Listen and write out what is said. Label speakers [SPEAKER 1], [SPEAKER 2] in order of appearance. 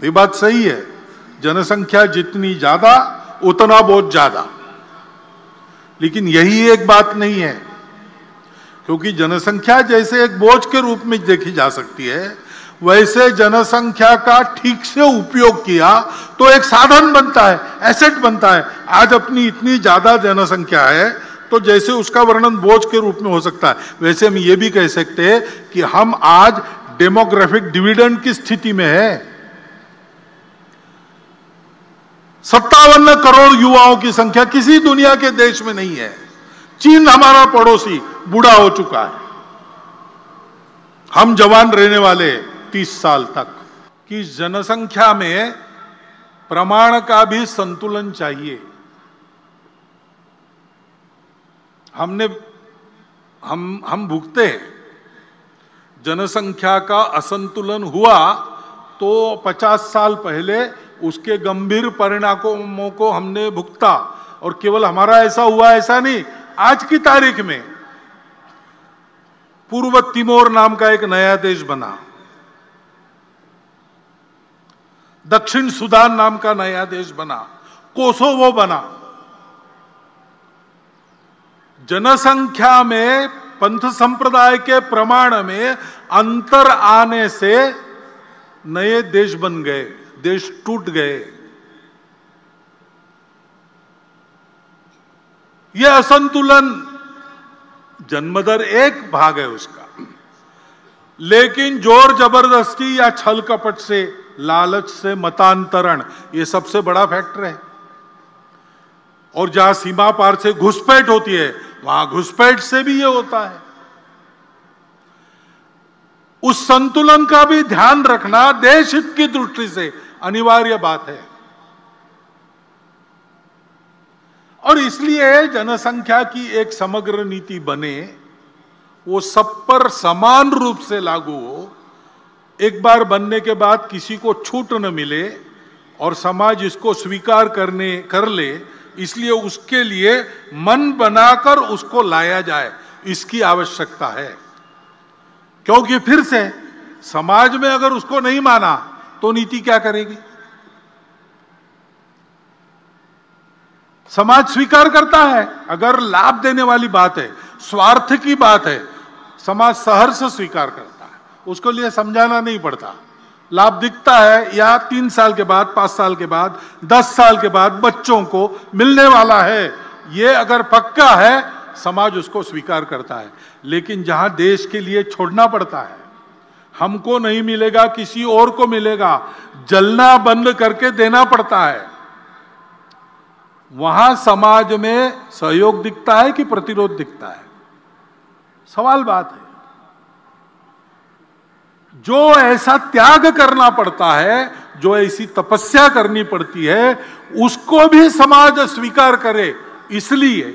[SPEAKER 1] ये बात सही है। जनसंख्या जितनी ज़्यादा, उतना बहुत ज़्यादा। लेकिन यही एक बात नहीं है, क्योंकि जनसंख्या जैसे एक बोझ के रूप में देखी जा सकती है, वैसे जनसंख्या का ठीक से उपयोग किया तो एक साधन बनता है एसेट बनता है। आज अपनी इतनी ज़्यादा जनसंख्या है तो जैसे उसका वर्णन बोझ के रूप में हो सकता है। वैसे हम ये भी कह सकते हैं कि हम आज डेमोग्राफिक डिविडेंड की स्थिति में है। सत्तावन करोड़ युवाओं की संख्या किसी दुनिया के देश में नहीं है। चीन हमारा पड़ोसी, बूढ़ा हो चुका है। हम जवान रहने वाले तीस साल तक कि जनसंख्या में प्रमाण का भी संतुलन चाहिए। हमने, हम हम भुगते हैं। जनसंख्या का असंतुलन हुआ तो 50 साल पहले उसके गंभीर परिणामों को हमने भुगता और केवल हमारा ऐसा हुआ, ऐसा नहीं, आज की तारीख में पूर्व तिमोर नाम का एक नया देश बना। दक्षिण सुदान नाम का नया देश बना, कोसोवो बना। जनसंख्या में, पंथ संप्रदाय के प्रमाण में अंतर आने से नए देश बन गए। देश टूट गए। यह असंतुलन जन्मदर एक भाग है उसका। लेकिन ज़ोर ज़बरदस्ती या छल कपट से, लालच से मतांतरण, ये सबसे बड़ा फैक्टर है। और जहाँ सीमा पार से घुसपैठ होती है, वहाँ घुसपैठ से भी ये होता है। उस संतुलन का भी ध्यान रखना देश हित की दृष्टि से अनिवार्य बात है। और इसलिए जनसंख्या की एक समग्र नीति बने, वो सब पर समान रूप से लागू हो। एक बार बनने के बाद किसी को छूट न मिले और समाज इसको स्वीकार करने, कर ले, इसलिए उसके लिए मन बनाकर उसको लाया जाए, इसकी आवश्यकता है। क्योंकि फिर से समाज में अगर उसको नहीं माना तो नीति क्या करेगी? समाज स्वीकार करता है, अगर लाभ देने वाली बात है, स्वार्थ की बात है, समाज सहर्ष स्वीकार करता है। उसको लिए समझाना नहीं पड़ता। लाभ दिखता है, या तीन साल के बाद, पाँच साल के बाद, दस साल के बाद बच्चों को मिलने वाला है। ये अगर पक्का है, समाज उसको स्वीकार करता है। लेकिन जहाँ देश के लिए छोड़ना पड़ता है हमको नहीं मिलेगा, किसी और को मिलेगा। जलना बंद करके देना पड़ता है। वहाँ समाज में सहयोग दिखता है कि प्रतिरोध दिखता है? सवाल बात है। जो ऐसा त्याग करना पड़ता है, जो ऐसी तपस्या करनी पड़ती है, उसको भी समाज स्वीकार करे, इसलिए